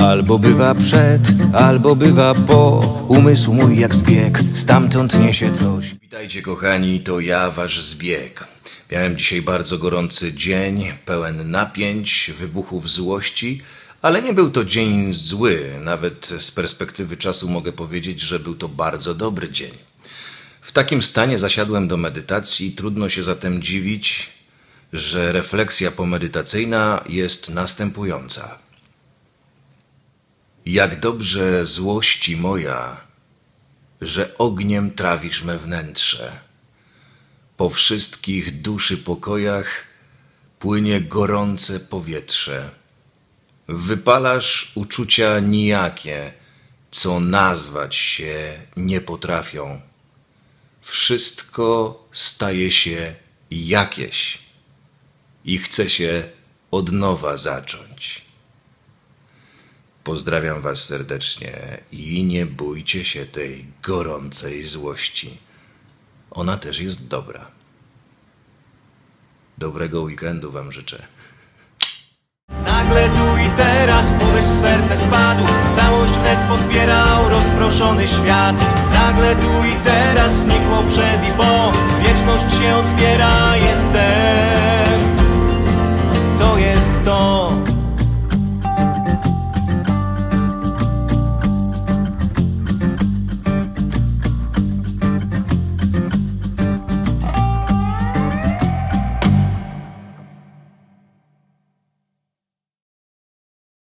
Albo bywa przed, albo bywa po. Umysł mój jak zbieg, stamtąd niesie coś. Witajcie kochani, to ja, wasz zbieg. Miałem dzisiaj bardzo gorący dzień, pełen napięć, wybuchów złości ale nie był to dzień zły, nawet z perspektywy czasu mogę powiedzieć, że był to bardzo dobry dzień. W takim stanie zasiadłem do medytacji, trudno się zatem dziwić, że refleksja pomedytacyjna jest następująca. Jak dobrze złości moja, że ogniem trawisz me wnętrze. Po wszystkich duszy pokojach płynie gorące powietrze. Wypalasz uczucia nijakie, co nazwać się nie potrafią. Wszystko staje się jakieś i chce się od nowa zacząć. Pozdrawiam Was serdecznie i nie bójcie się tej gorącej złości. Ona też jest dobra. Dobrego weekendu Wam życzę. Nagle tu i teraz pomysł w serce spadł Całość wnet pozbierał rozproszony świat Nagle tu i teraz znikło przed i po Wieczność się otwiera